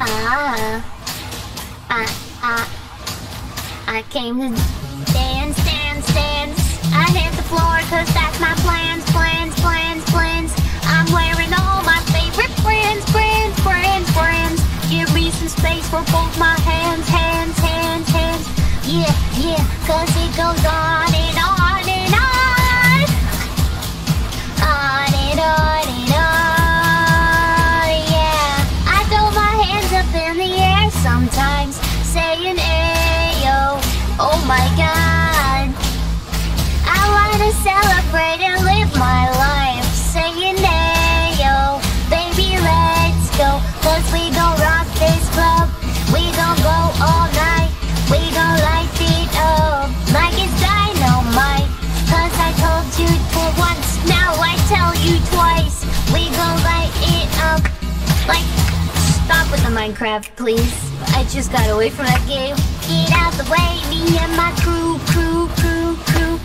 I, I, I came to dance, dance, dance. I hit the floor cause that's my plans, sometimes, saying ayo. Oh my god. I wanna celebrate and live my life, saying ayo. Baby, let's go, cause we gon' Minecraft, please. I just got away from that game. Get out the way, me and my crew, crew, crew, crew.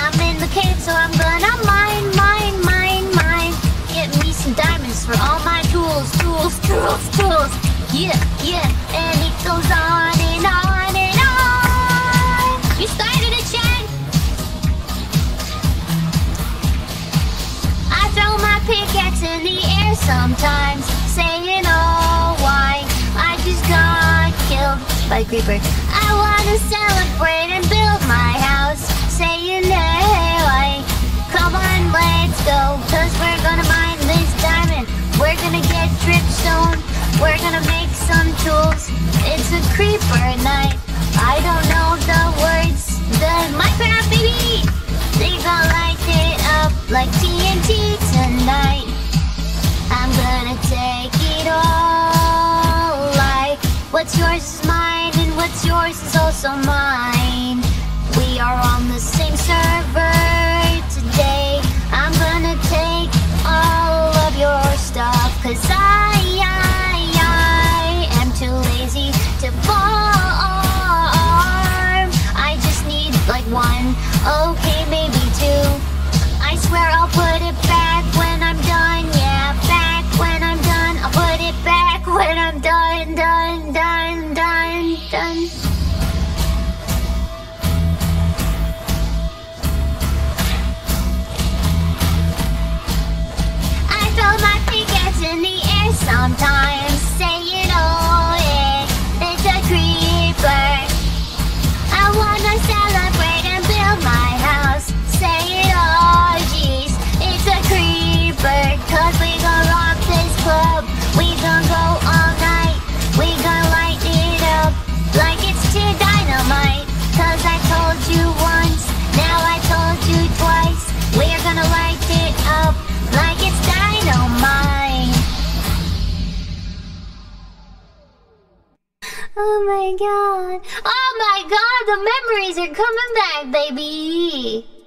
I'm in the cave, so I'm gonna mine, mine, mine, mine. Get me some diamonds for all my tools, tools, tools, tools. Yeah, yeah, and it goes on and on and on. You started it, Chad. I throw my pickaxe in the air sometimes, by creeper. I wanna celebrate and build my house, saying, hey, why? Come on, let's go, cause we're gonna mine this diamond. We're gonna get dripstone, we're gonna make some tools. It's a creeper night. I don't know the words, the Minecraft baby! They gon' light it up like TNT tonight. I'm gonna take it all. Like what's yours yours is also mine. Sometimes, my god. Oh my god, the memories are coming back, baby.